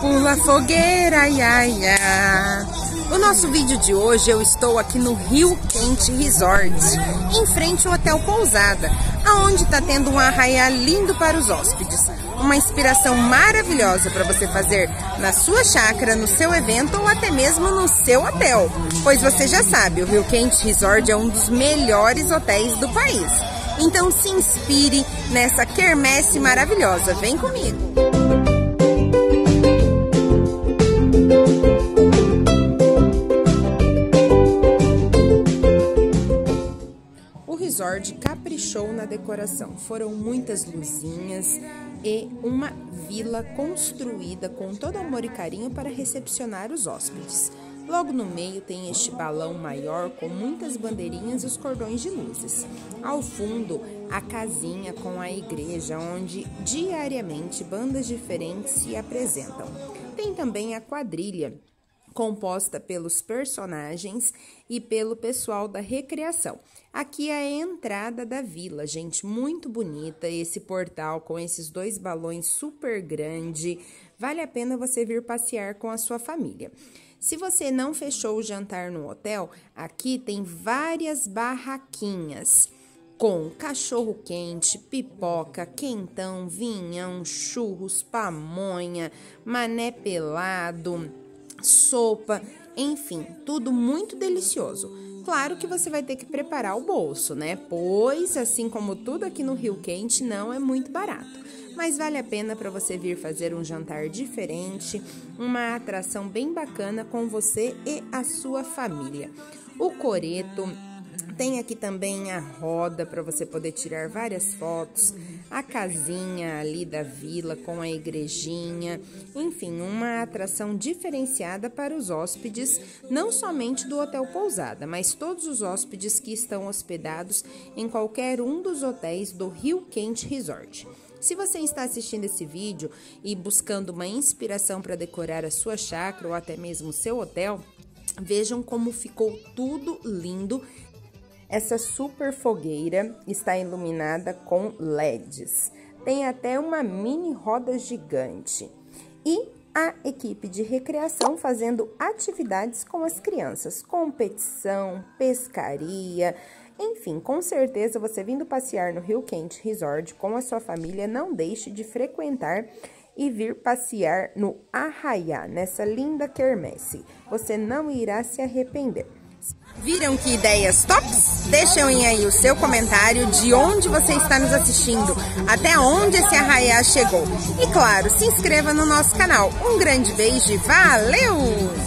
pula fogueira, ia, ia. O nosso vídeo de hoje eu estou aqui no Rio Quente Resort, em frente ao Hotel Pousada, aonde está tendo um arraiá lindo para os hóspedes. Uma inspiração maravilhosa para você fazer na sua chácara, no seu evento ou até mesmo no seu hotel. Pois você já sabe, o Rio Quente Resort é um dos melhores hotéis do país. Então se inspire nessa quermesse maravilhosa. Vem comigo! Resort caprichou na decoração. Foram muitas luzinhas e uma vila construída com todo amor e carinho para recepcionar os hóspedes. Logo no meio tem este balão maior com muitas bandeirinhas e os cordões de luzes. Ao fundo, a casinha com a igreja, onde diariamente bandas diferentes se apresentam. Tem também a quadrilha, composta pelos personagens e pelo pessoal da recreação. Aqui é a entrada da vila, gente, muito bonita esse portal com esses dois balões super grande. Vale a pena você vir passear com a sua família. Se você não fechou o jantar no hotel, aqui tem várias barraquinhas com cachorro quente, pipoca, quentão, vinhão, churros, pamonha, mané pelado, sopa, enfim, tudo muito delicioso. Claro que você vai ter que preparar o bolso, né? Pois, assim como tudo aqui no Rio Quente, não é muito barato mas vale a pena para você vir fazer um jantar diferente, uma atração bem bacana com você e a sua família. O coreto tem aqui também a roda para você poder tirar várias fotos, a casinha ali da vila com a igrejinha, enfim, uma atração diferenciada para os hóspedes, não somente do Hotel Pousada, mas todos os hóspedes que estão hospedados em qualquer um dos hotéis do Rio Quente Resort. Se você está assistindo esse vídeo e buscando uma inspiração para decorar a sua chácara ou até mesmo o seu hotel, vejam como ficou tudo lindo. Essa super fogueira está iluminada com LEDs. Tem até uma mini roda gigante. E a equipe de recreação fazendo atividades com as crianças, competição, pescaria, enfim, com certeza você vindo passear no Rio Quente Resort com a sua família, não deixe de frequentar e vir passear no Arraiá, nessa linda quermesse. Você não irá se arrepender. Viram que ideias tops? Deixem aí o seu comentário de onde você está nos assistindo, até onde esse arraiá chegou. E claro, se inscreva no nosso canal. Um grande beijo e valeu!